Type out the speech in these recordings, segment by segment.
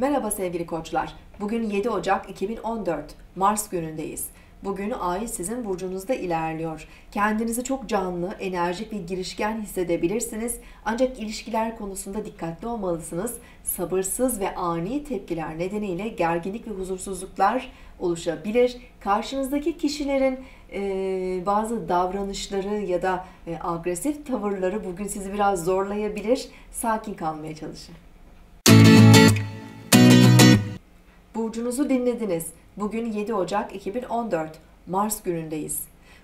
Merhaba sevgili koçlar. Bugün 7 Ocak 2014. Mars günündeyiz. Bugün ay sizin burcunuzda ilerliyor. Kendinizi çok canlı, enerjik ve girişken hissedebilirsiniz. Ancak ilişkiler konusunda dikkatli olmalısınız. Sabırsız ve ani tepkiler nedeniyle gerginlik ve huzursuzluklar oluşabilir. Karşınızdaki kişilerin e, bazı davranışları ya da e, agresif tavırları bugün sizi biraz zorlayabilir. Sakin kalmaya çalışın. Burcunuzu dinlediniz. Bugün 7 Ocak 2014. Mars günündeyiz.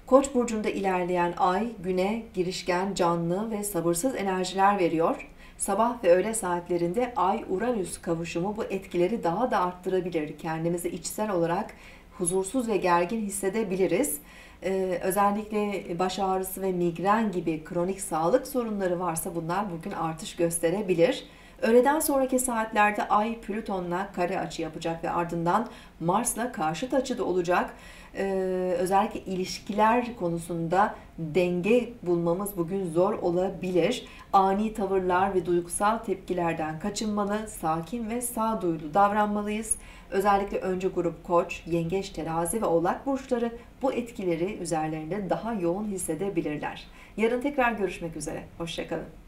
Koç burcunda ilerleyen ay güne girişken, canlı ve sabırsız enerjiler veriyor. Sabah ve öğle saatlerinde ay Uranüs kavuşumu bu etkileri daha da arttırabilir. Kendimizi içsel olarak huzursuz ve gergin hissedebiliriz. Ee, özellikle baş ağrısı ve migren gibi kronik sağlık sorunları varsa bunlar bugün artış gösterebilir. Öğleden sonraki saatlerde Ay Plüton'la kare açı yapacak ve ardından Mars'la karşıt açıda olacak. Ee, özellikle ilişkiler konusunda denge bulmamız bugün zor olabilir. Ani tavırlar ve duygusal tepkilerden kaçınmalı, sakin ve sağduyulu davranmalıyız. Özellikle önce grup koç, yengeç, terazi ve oğlak burçları bu etkileri üzerlerinde daha yoğun hissedebilirler. Yarın tekrar görüşmek üzere. Hoşçakalın.